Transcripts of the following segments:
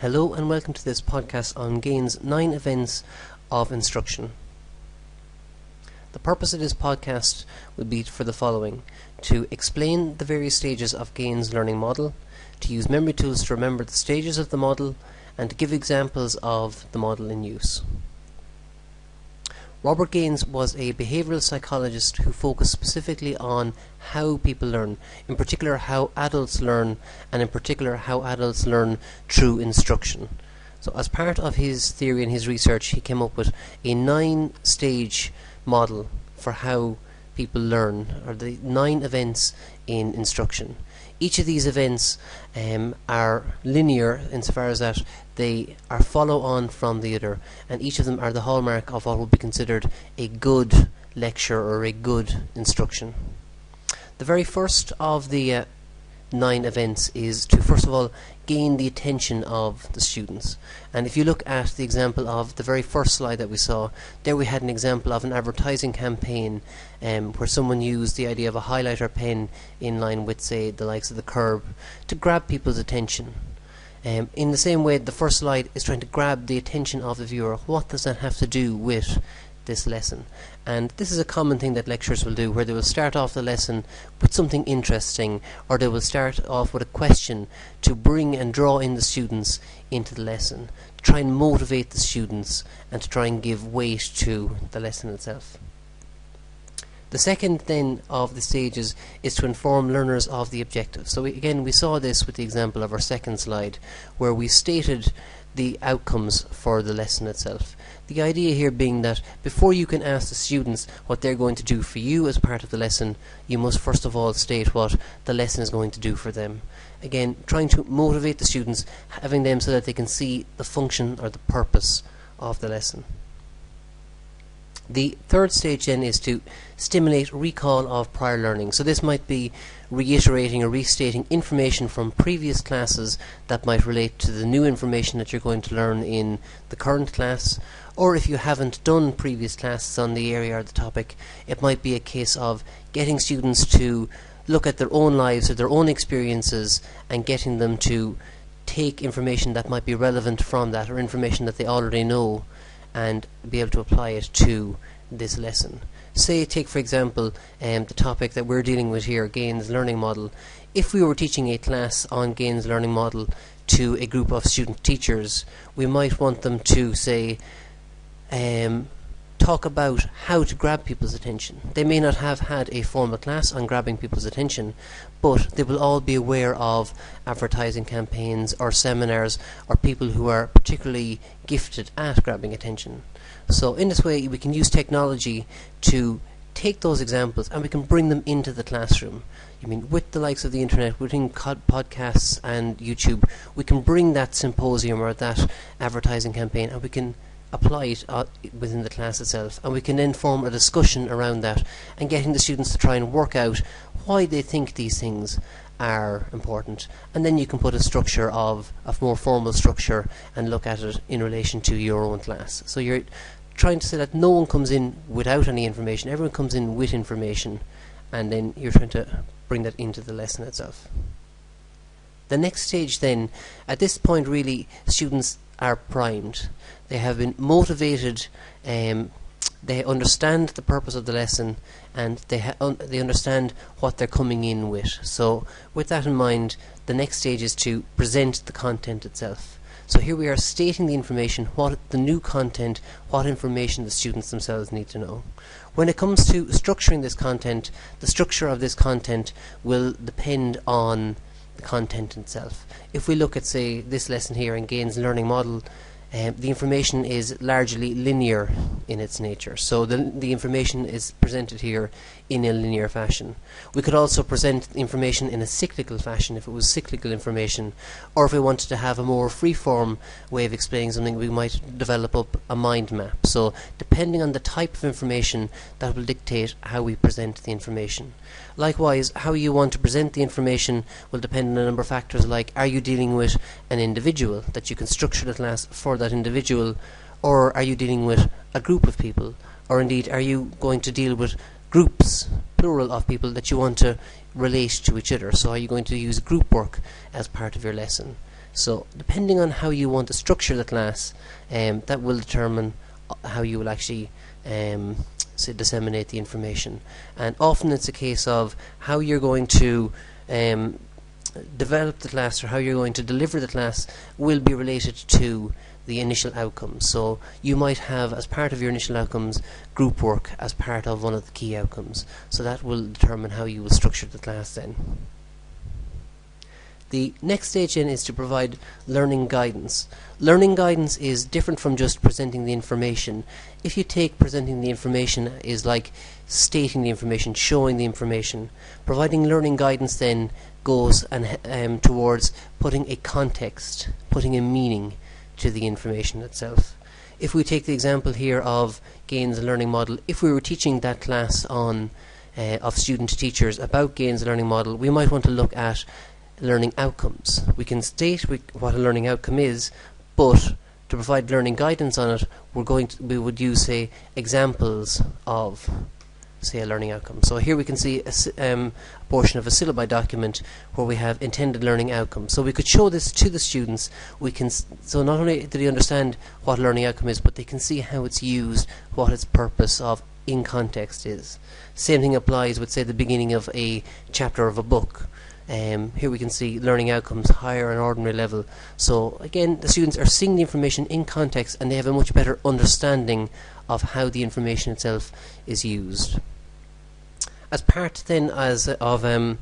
Hello and welcome to this podcast on Gain's 9 events of instruction. The purpose of this podcast will be for the following to explain the various stages of Gain's learning model, to use memory tools to remember the stages of the model, and to give examples of the model in use. Robert Gaines was a behavioral psychologist who focused specifically on how people learn, in particular how adults learn, and in particular how adults learn through instruction. So, as part of his theory and his research, he came up with a nine stage model for how people learn, or the nine events in instruction. Each of these events um, are linear insofar as that they are follow on from the other, and each of them are the hallmark of what would be considered a good lecture or a good instruction. The very first of the uh, nine events is to first of all gain the attention of the students. And if you look at the example of the very first slide that we saw, there we had an example of an advertising campaign um, where someone used the idea of a highlighter pen in line with, say, the likes of the curb to grab people's attention. Um, in the same way, the first slide is trying to grab the attention of the viewer. What does that have to do with this lesson. And this is a common thing that lecturers will do, where they will start off the lesson with something interesting, or they will start off with a question to bring and draw in the students into the lesson, to try and motivate the students, and to try and give weight to the lesson itself. The second then of the stages is to inform learners of the objective. So we, again we saw this with the example of our second slide where we stated the outcomes for the lesson itself. The idea here being that before you can ask the students what they're going to do for you as part of the lesson, you must first of all state what the lesson is going to do for them. Again, trying to motivate the students, having them so that they can see the function or the purpose of the lesson. The third stage then is to stimulate recall of prior learning. So this might be reiterating or restating information from previous classes that might relate to the new information that you're going to learn in the current class. Or if you haven't done previous classes on the area or the topic, it might be a case of getting students to look at their own lives or their own experiences and getting them to take information that might be relevant from that or information that they already know and be able to apply it to this lesson. Say, take for example um, the topic that we're dealing with here, Gaines learning model. If we were teaching a class on Gaines learning model to a group of student teachers, we might want them to say, um, talk about how to grab people's attention. They may not have had a formal class on grabbing people's attention, but they will all be aware of advertising campaigns or seminars or people who are particularly gifted at grabbing attention. So in this way we can use technology to take those examples and we can bring them into the classroom. I mean, with the likes of the internet, within podcasts and YouTube, we can bring that symposium or that advertising campaign and we can apply it uh, within the class itself and we can then form a discussion around that and getting the students to try and work out why they think these things are important. And then you can put a structure of a more formal structure and look at it in relation to your own class. So you're trying to say that no one comes in without any information. Everyone comes in with information and then you're trying to bring that into the lesson itself. The next stage then at this point really students are primed. They have been motivated. Um, they understand the purpose of the lesson, and they un they understand what they're coming in with. So, with that in mind, the next stage is to present the content itself. So here we are stating the information, what the new content, what information the students themselves need to know. When it comes to structuring this content, the structure of this content will depend on the content itself. If we look at, say, this lesson here in Gaines Learning Model, um, the information is largely linear in its nature. So the, the information is presented here in a linear fashion. We could also present information in a cyclical fashion if it was cyclical information, or if we wanted to have a more free-form way of explaining something, we might develop up a mind map. So depending on the type of information, that will dictate how we present the information. Likewise, how you want to present the information will depend on a number of factors like are you dealing with an individual that you can structure the class for that individual or are you dealing with a group of people or indeed are you going to deal with groups plural of people that you want to relate to each other so are you going to use group work as part of your lesson So depending on how you want to structure the class, um, that will determine uh, how you will actually um, say disseminate the information. And often it's a case of how you're going to um, develop the class or how you're going to deliver the class will be related to the initial outcomes. So you might have, as part of your initial outcomes, group work as part of one of the key outcomes. So that will determine how you will structure the class then. The next stage then is to provide learning guidance. Learning guidance is different from just presenting the information. If you take presenting the information is like stating the information, showing the information. Providing learning guidance then goes and um, towards putting a context, putting a meaning to the information itself. If we take the example here of Gaines learning model, if we were teaching that class on uh, of student teachers about Gaines learning model, we might want to look at learning outcomes. We can state we, what a learning outcome is, but to provide learning guidance on it, we're going to, we would use say examples of say a learning outcome. So here we can see a, um, a, portion of a syllabi document where we have intended learning outcomes. So we could show this to the students. We can so not only do they understand what learning outcome is, but they can see how it's used, what its purpose of in context is. Same thing applies with say the beginning of a chapter of a book. Um, here we can see learning outcomes higher and ordinary level. So again, the students are seeing the information in context and they have a much better understanding of how the information itself is used. As part then as of um,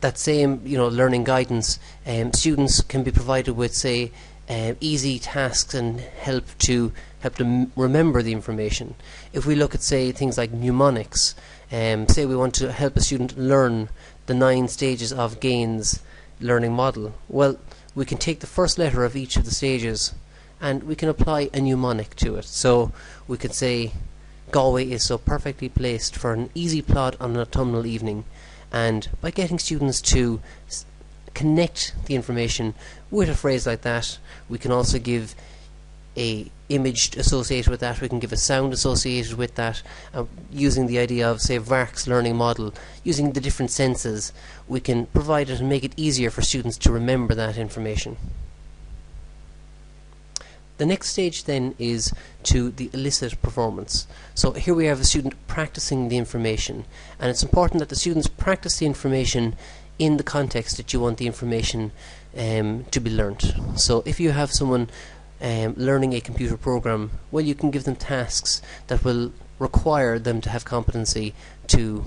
that same you know learning guidance, um, students can be provided with say uh, easy tasks and help to help them remember the information. If we look at say things like mnemonics, um, say we want to help a student learn the nine stages of Gaines learning model? Well, we can take the first letter of each of the stages and we can apply a mnemonic to it. So we could say Galway is so perfectly placed for an easy plod on an autumnal evening and by getting students to connect the information with a phrase like that we can also give a image associated with that, we can give a sound associated with that, uh, using the idea of, say, VARK's learning model, using the different senses, we can provide it and make it easier for students to remember that information. The next stage then is to the elicit performance. So here we have a student practicing the information, and it's important that the students practice the information in the context that you want the information um, to be learnt. So if you have someone um, learning a computer program, well, you can give them tasks that will require them to have competency to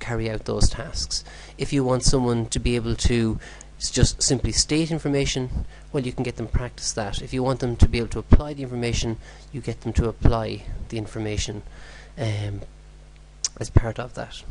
carry out those tasks. If you want someone to be able to just simply state information, well, you can get them practice that. If you want them to be able to apply the information, you get them to apply the information um, as part of that.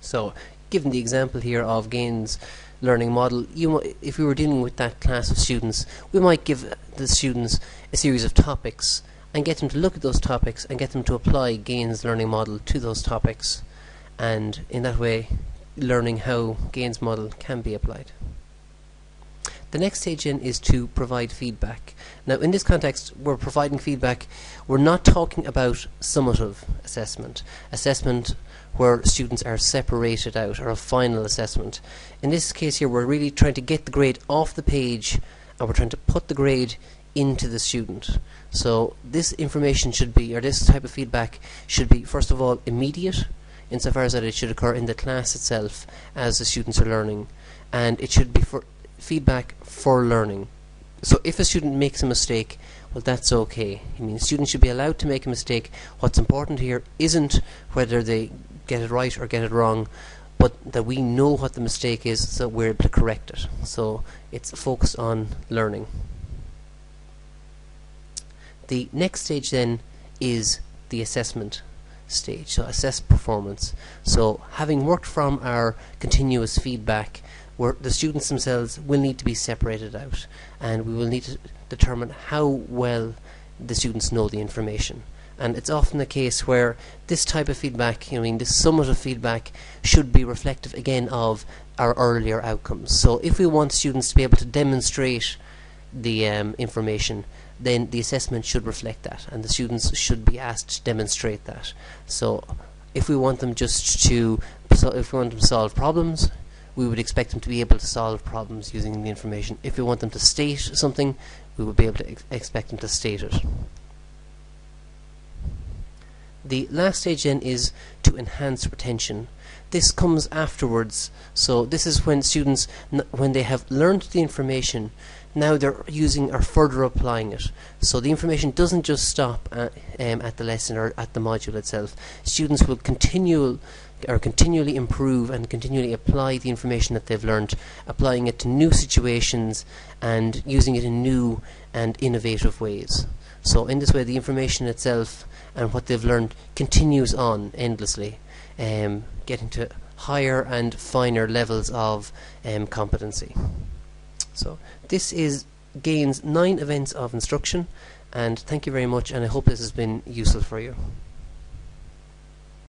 So, given the example here of Gaines learning model, you if we were dealing with that class of students, we might give the students a series of topics and get them to look at those topics and get them to apply Gaines learning model to those topics and in that way learning how Gaines model can be applied. The next stage in is to provide feedback. Now in this context we're providing feedback, we're not talking about summative assessment. Assessment where students are separated out or a final assessment. In this case here we're really trying to get the grade off the page and we're trying to put the grade into the student. So this information should be, or this type of feedback should be first of all immediate insofar as that it should occur in the class itself as the students are learning and it should be for feedback for learning. So if a student makes a mistake well that's okay. I mean students should be allowed to make a mistake. What's important here isn't whether they get it right or get it wrong, but that we know what the mistake is so we're able to correct it. So it's focused on learning. The next stage then is the assessment stage, so assess performance. So having worked from our continuous feedback, where the students themselves will need to be separated out and we will need to determine how well the students know the information and it's often the case where this type of feedback, you know, I mean, this summative feedback should be reflective again of our earlier outcomes. So if we want students to be able to demonstrate the um, information, then the assessment should reflect that, and the students should be asked to demonstrate that. So if we want them just to, so if we want them to solve problems, we would expect them to be able to solve problems using the information. If we want them to state something, we would be able to ex expect them to state it. The last stage then is to enhance retention. This comes afterwards, so this is when students, when they have learned the information, now they're using or further applying it. So the information doesn't just stop at, um, at the lesson or at the module itself. Students will continue or continually improve and continually apply the information that they've learned, applying it to new situations and using it in new and innovative ways. So in this way the information itself and what they've learned continues on endlessly, um, getting to higher and finer levels of um, competency. So this is GAIN's nine events of instruction and thank you very much and I hope this has been useful for you.